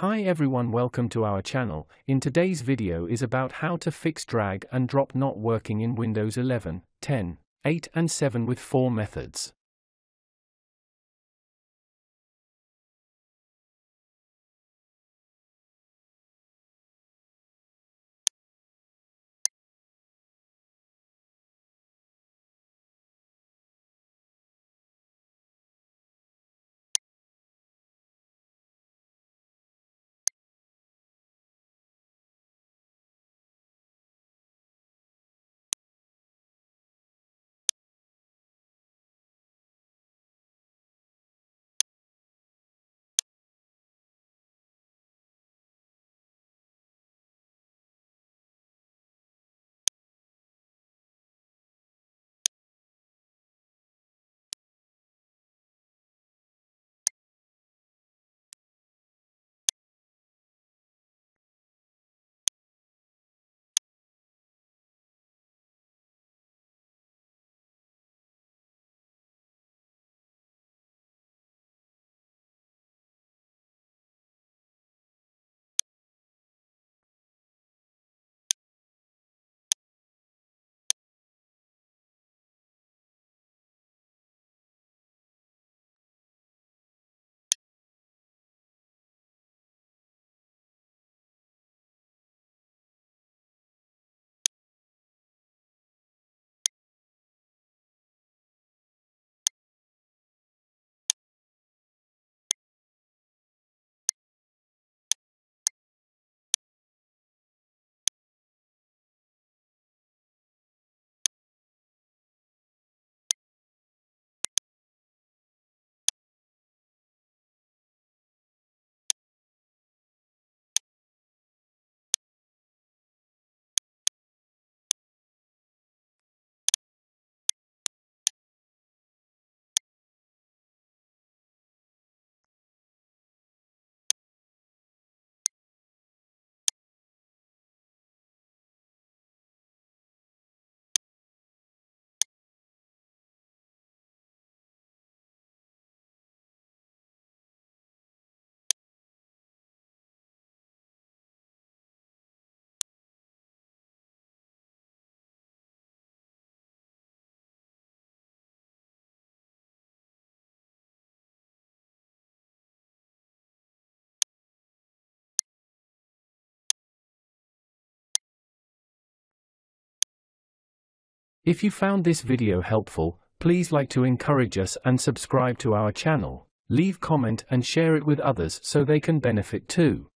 Hi everyone welcome to our channel, in today's video is about how to fix drag and drop not working in Windows 11, 10, 8 and 7 with 4 methods. If you found this video helpful, please like to encourage us and subscribe to our channel. Leave comment and share it with others so they can benefit too.